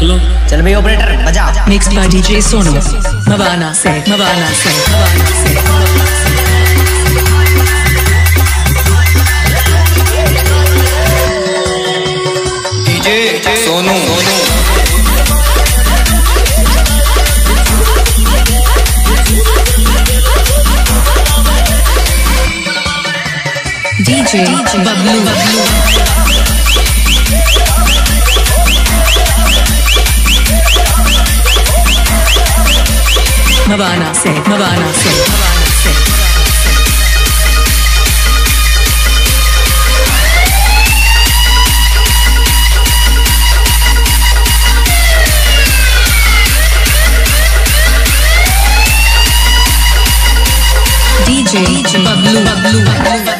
Hello चल भाई operator बजा DJ Sonu. Mavana say, Mavana say, Mavana say. DJ Sonu DJ Bablu. Bablu. Mavana say, Mavana say, Mavana say. DJ Bablu. Bablu. Bablu.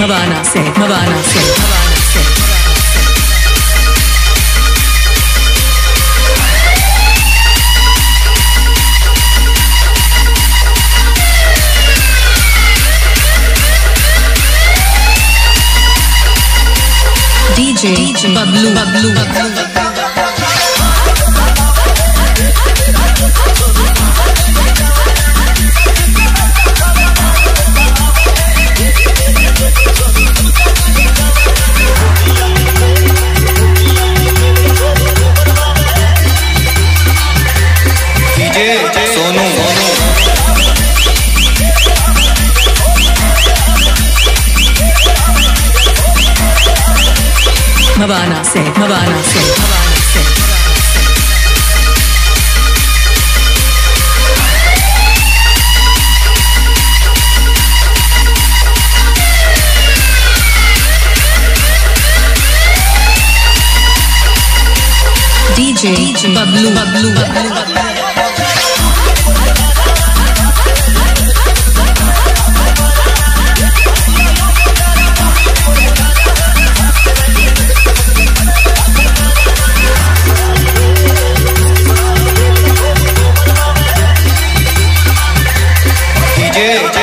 Mavana say, Mavana say, Mavana say. DJ Bablu. Bablu. Bablu. DJ Sonu Mavana say, Mavana say, Mavana say. DJ Bablu. Bablu. Bablu. 예, 이게